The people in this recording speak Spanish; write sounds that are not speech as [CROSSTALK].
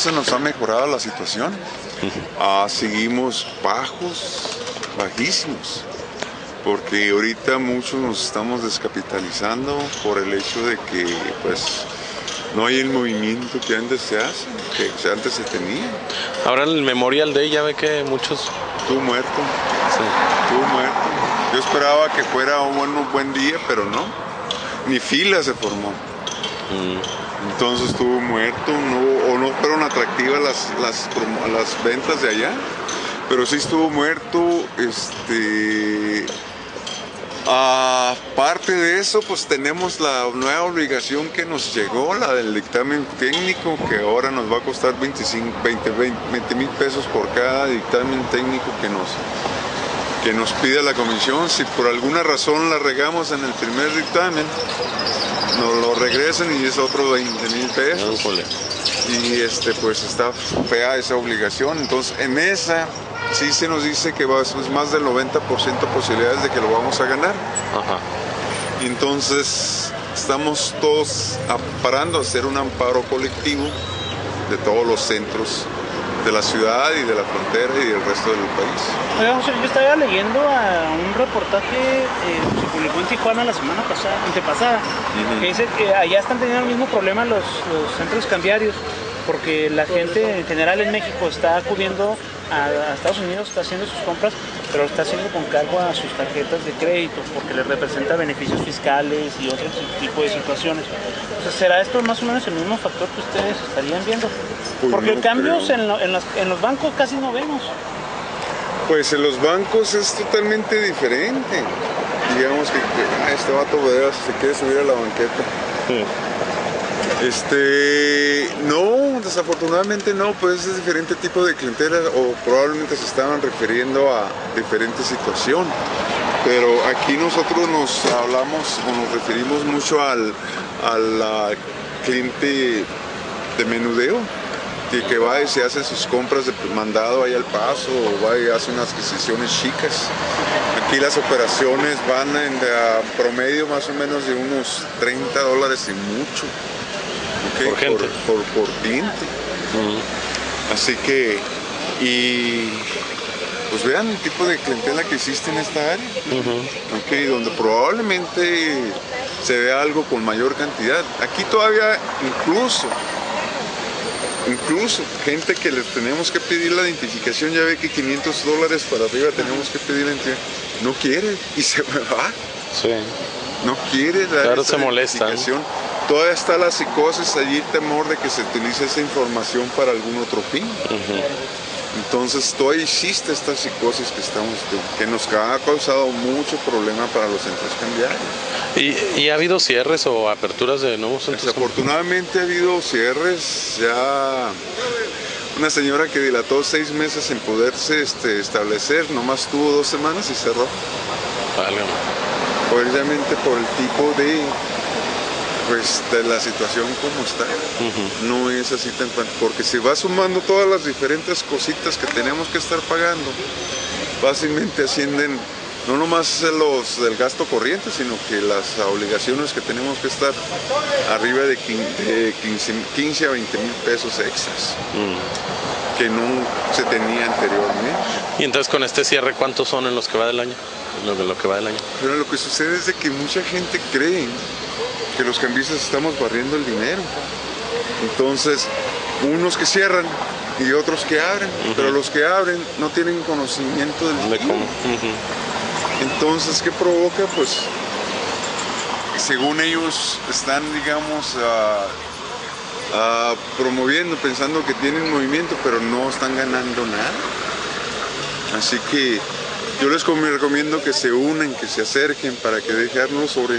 Se nos ha mejorado la situación. Ah, seguimos bajos, bajísimos, porque ahorita muchos nos estamos descapitalizando por el hecho de que pues no hay el movimiento que antes se hace, que antes se tenía. Ahora en el Memorial Day ya ve que muchos... Tú muerto, tú muerto. Yo esperaba que fuera un buen, buen día, pero no. Ni fila se formó. Mm. Entonces estuvo muerto, no, o no fueron atractivas las, ventas de allá, pero sí estuvo muerto. Este, Aparte de eso, pues tenemos la nueva obligación que nos llegó, la del dictamen técnico, que ahora nos va a costar 25, 20 mil pesos por cada dictamen técnico que nos, que nos pide la comisión. Si por alguna razón la regamos en el primer dictamen, nos lo regresan y es otro 20 mil pesos. Y este, pues está fea esa obligación. Entonces, en esa sí se nos dice que va, es más del 90% posibilidades de que lo vamos a ganar. Ajá. Entonces, estamos todos parando a hacer un amparo colectivo de todos los centros de la ciudad y de la frontera y del resto del país. yo estaba leyendo a un reportaje eh, que se publicó en Tijuana la semana pasada, antepasada, que dice que allá están teniendo el mismo problema los, los centros cambiarios porque la gente en general en México está acudiendo a, Estados Unidos, está haciendo sus compras, pero está haciendo con cargo a sus tarjetas de crédito porque les representa beneficios fiscales y otro tipo de situaciones. ¿será esto más o menos el mismo factor que ustedes estarían viendo? Pues porque cambios en, los bancos casi no vemos. Pues en los bancos es totalmente diferente. Digamos que, ah, este vato se quiere subir a la banqueta. Este, no, desafortunadamente no, pues es diferente tipo de clientela o probablemente se estaban refiriendo a diferente situación. Pero aquí nosotros nos hablamos o nos referimos mucho al, al cliente de menudeo, que, que, va y se hace sus compras de mandado ahí al paso, o va y hace unas adquisiciones chicas. Aquí las operaciones van en promedio más o menos de unos 30 dólares y mucho por gente. Por, por, cliente. Así que, y pues vean el tipo de clientela que existe en esta área, donde probablemente se vea algo con mayor cantidad. Aquí todavía incluso, incluso gente que les tenemos que pedir la identificación, ya ve que 500 dólares para arriba tenemos que pedir la identificación, no quiere y se [LAUGHS] va. Sí. No quiere dar claro, se molesta, todavía está la psicosis, allí el temor de que se utilice esa información para algún otro fin. Entonces todavía existe esta psicosis que estamos, que nos ha causado mucho problema para los centros cambiarios. ¿Y, ha habido cierres o aperturas de nuevos centros? Desafortunadamente ha habido cierres, ya una señora que dilató seis meses en poderse este, establecer, nomás tuvo dos semanas y cerró. Válgame. Obviamente por el tipo de pues de la situación como está. No es así tan porque si va sumando todas las diferentes cositas que tenemos que estar pagando, fácilmente ascienden no nomás los del gasto corriente, sino que las obligaciones que tenemos que estar arriba de 15, a 20 mil pesos extras, que no se tenía anteriormente. Y entonces con este cierre, ¿cuántos son en los que va del año? Lo, lo que va del año. Pero lo que sucede es de que mucha gente cree que los cambistas estamos barriendo el dinero. Entonces, unos que cierran y otros que abren, pero los que abren no tienen conocimiento del dinero. Entonces, ¿qué provoca? Pues, según ellos están, digamos, promoviendo, pensando que tienen movimiento, pero no están ganando nada. Así que yo les recomiendo que se unan, que se acerquen para que dejarnos sobre